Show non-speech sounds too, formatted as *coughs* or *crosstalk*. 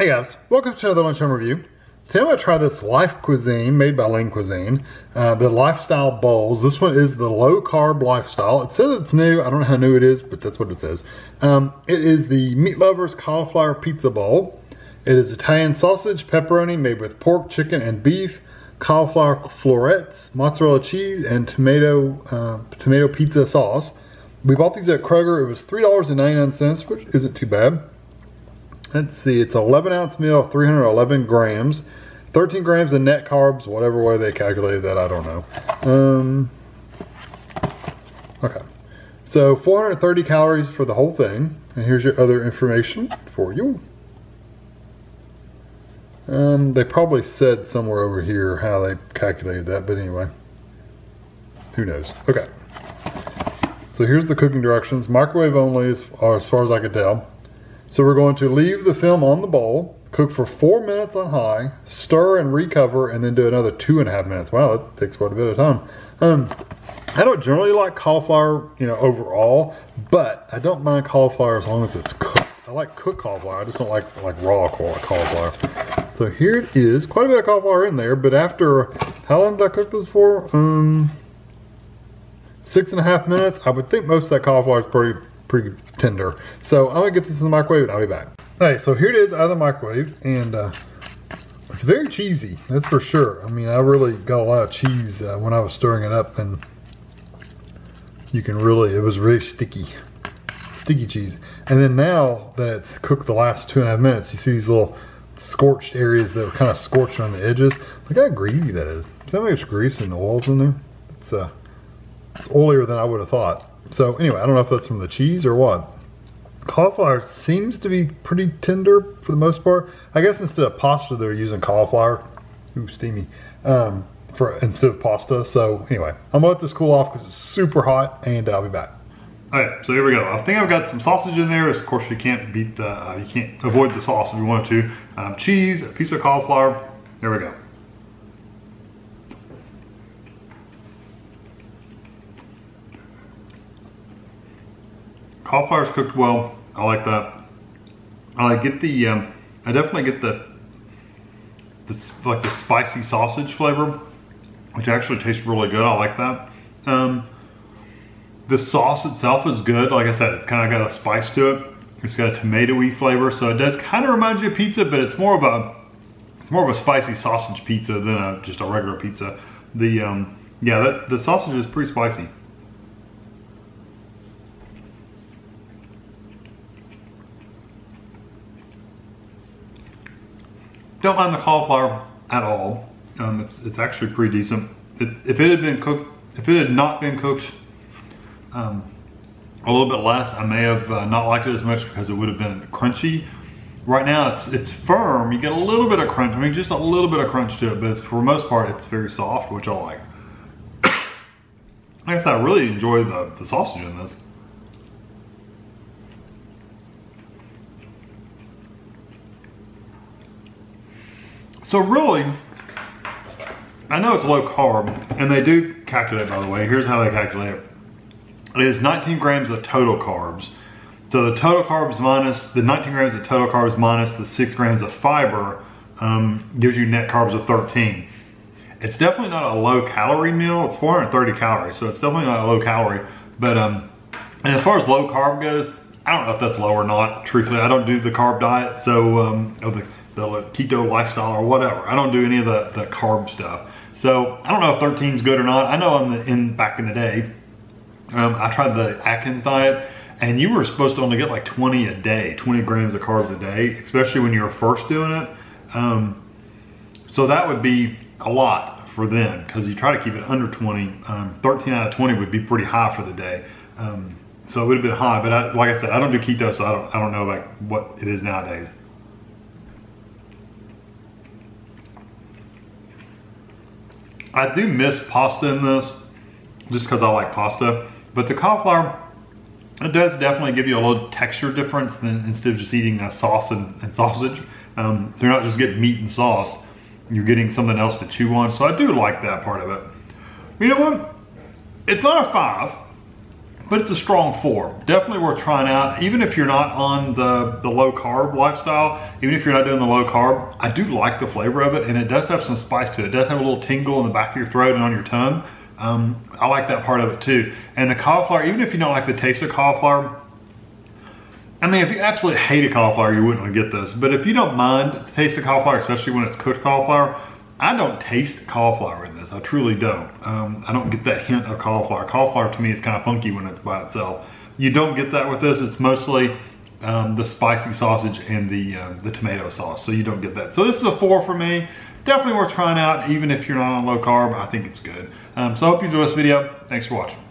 Hey guys, welcome to another lunchtime review. Today I'm going to try this Life Cuisine made by Lean Cuisine, uh, the Lifestyle Bowls. This one is the low carb lifestyle. It says it's new. I don't know how new it is, but that's what it says. Um, it is the Meat Lovers Cauliflower Pizza Bowl. It is Italian sausage, pepperoni made with pork, chicken, and beef, cauliflower florets, mozzarella cheese, and tomato uh, tomato pizza sauce. We bought these at Kroger. It was $3.99, which isn't too bad. Let's see, it's 11 ounce meal, 311 grams, 13 grams of net carbs, whatever way they calculated that, I don't know. Um, okay, so 430 calories for the whole thing. And here's your other information for you. Um, they probably said somewhere over here how they calculated that, but anyway, who knows? Okay. So here's the cooking directions. Microwave only as, as far as I could tell. So we're going to leave the film on the bowl, cook for four minutes on high, stir and recover, and then do another two and a half minutes. Wow, that takes quite a bit of time. Um, I don't generally like cauliflower, you know, overall, but I don't mind cauliflower as long as it's cooked. I like cooked cauliflower. I just don't like like raw cauliflower. So here it is. Quite a bit of cauliflower in there, but after, how long did I cook this for? Um, six and a half minutes. I would think most of that cauliflower is pretty pretty tender. So I'm gonna get this in the microwave and I'll be back. All right, so here it is out of the microwave and uh, it's very cheesy, that's for sure. I mean, I really got a lot of cheese uh, when I was stirring it up and you can really, it was really sticky, sticky cheese. And then now that it's cooked the last two and a half minutes, you see these little scorched areas that were kind of scorched on the edges. Look how greasy that is. See how much grease and oil's in there? It's, uh, it's oilier than I would have thought. So anyway, I don't know if that's from the cheese or what. Cauliflower seems to be pretty tender for the most part. I guess instead of pasta, they're using cauliflower. Ooh, steamy. Um, for instead of pasta. So anyway, I'm gonna let this cool off because it's super hot, and I'll be back. All right, so here we go. I think I've got some sausage in there. Of course, you can't beat the, uh, you can't avoid the sauce if you want to. Um, cheese, a piece of cauliflower. There we go. Cauliflower's cooked well. I like that. I get the, um, I definitely get the, the, like the spicy sausage flavor, which actually tastes really good. I like that. Um, the sauce itself is good. Like I said, it's kind of got a spice to it. It's got a tomatoey flavor, so it does kind of remind you of pizza, but it's more of a, it's more of a spicy sausage pizza than a, just a regular pizza. The, um, yeah, that, the sausage is pretty spicy. Don't mind the cauliflower at all. Um, it's, it's actually pretty decent. It, if it had been cooked, if it had not been cooked um, a little bit less, I may have uh, not liked it as much because it would have been crunchy. Right now it's it's firm. You get a little bit of crunch. I mean, just a little bit of crunch to it, but for the most part, it's very soft, which I like. *coughs* I guess I really enjoy the, the sausage in this. So really, I know it's low carb, and they do calculate, by the way. Here's how they calculate it. It is 19 grams of total carbs. So the total carbs minus, the 19 grams of total carbs minus the six grams of fiber um, gives you net carbs of 13. It's definitely not a low calorie meal. It's 430 calories, so it's definitely not a low calorie. But, um, and as far as low carb goes, I don't know if that's low or not. Truthfully, I don't do the carb diet, so, um, the the keto lifestyle or whatever. I don't do any of the, the carb stuff. So I don't know if 13 is good or not. I know I'm in back in the day, um, I tried the Atkins diet and you were supposed to only get like 20 a day, 20 grams of carbs a day, especially when you were first doing it. Um, so that would be a lot for them because you try to keep it under 20. Um, 13 out of 20 would be pretty high for the day. Um, so it would have been high, but I, like I said, I don't do keto, so I don't, I don't know like what it is nowadays. I do miss pasta in this, just because I like pasta. But the cauliflower, it does definitely give you a little texture difference than instead of just eating a sauce and, and *laughs* sausage. Um, you're not just getting meat and sauce, you're getting something else to chew on. So I do like that part of it. You know what? It's not a five, but it's a strong four. Definitely worth trying out, even if you're not on the, the low carb lifestyle, even if you're not doing the low carb, I do like the flavor of it and it does have some spice to it. It does have a little tingle in the back of your throat and on your tongue. Um, I like that part of it too. And the cauliflower, even if you don't like the taste of cauliflower, I mean, if you absolutely hate a cauliflower, you wouldn't want to get this. But if you don't mind the taste of cauliflower, especially when it's cooked cauliflower, I don't taste cauliflower in this. I truly don't. Um, I don't get that hint of cauliflower. Cauliflower to me is kind of funky when it's by itself. You don't get that with this. It's mostly um, the spicy sausage and the, um, the tomato sauce. So you don't get that. So this is a four for me. Definitely worth trying out, even if you're not on low carb. I think it's good. Um, so I hope you enjoy this video. Thanks for watching.